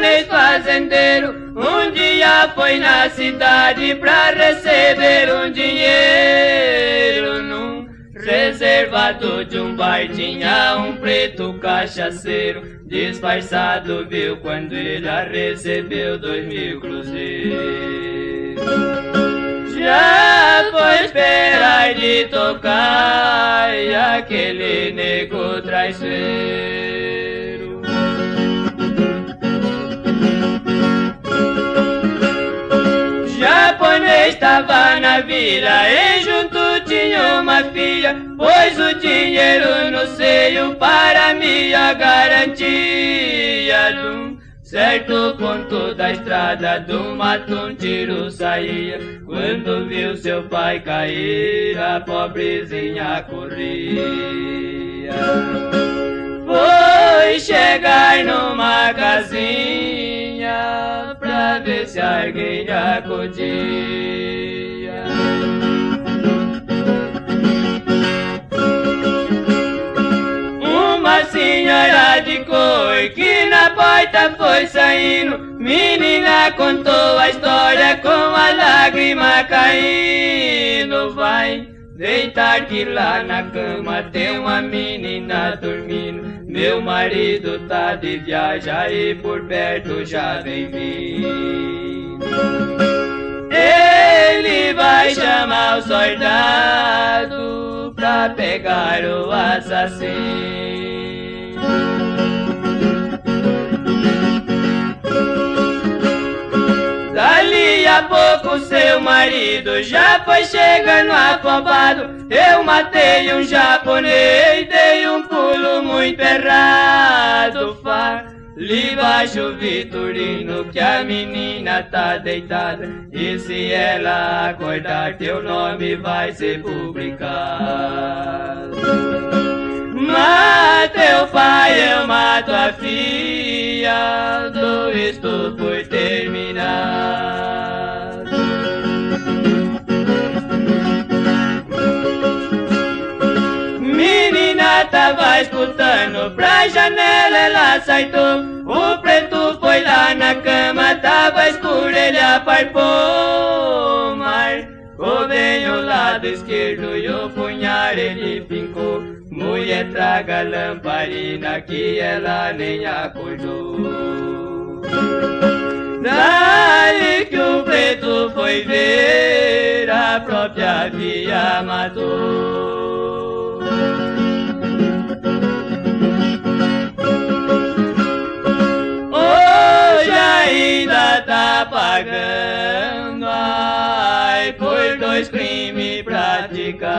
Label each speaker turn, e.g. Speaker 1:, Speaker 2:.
Speaker 1: homens fazendeiros. Um dia foi na cidade pra receber um dinheiro. Num reservado de um bar tinha um preto cachaceiro. Disfarçado viu quando ele recebeu dois mil cruzeiros. Já foi esperar de tocar e aquele nego traiçoeiro. Estava na vila e junto tinha uma filha, pois o dinheiro no seio para mim a garantia de um certo ponto da estrada do mato um tiro saía. Quando viu seu pai cair, a pobrezinha corria. Foi chegar numa se alguém acudia. Uma senhora de cor que na porta foi saindo. Menina contou a história com a lágrima caindo. Vai deitar que lá na cama tem uma menina dormindo. Meu marido tá de viagem aí por perto já vem vindo. Ele vai chamar o soldado pra pegar o assassino. A pouco seu marido já foi chegando afobado. Eu matei um japonês, dei um pulo muito errado. Fale baixo Vitorino que a menina tá deitada. E se ela acordar, teu nome vai ser publicado. Mata o pai, eu mato a filha, dou isto por terminado. Escutando pra janela, ela saitou. O preto foi lá na cama, tava escuro, ele aparpou. Marcou bem o lado esquerdo e o punhar ele fincou. Mulher traga lamparina que ela nem acordou. Daí que o preto foi ver, a própria via matou. Pagando, ai, por dois crimes praticados.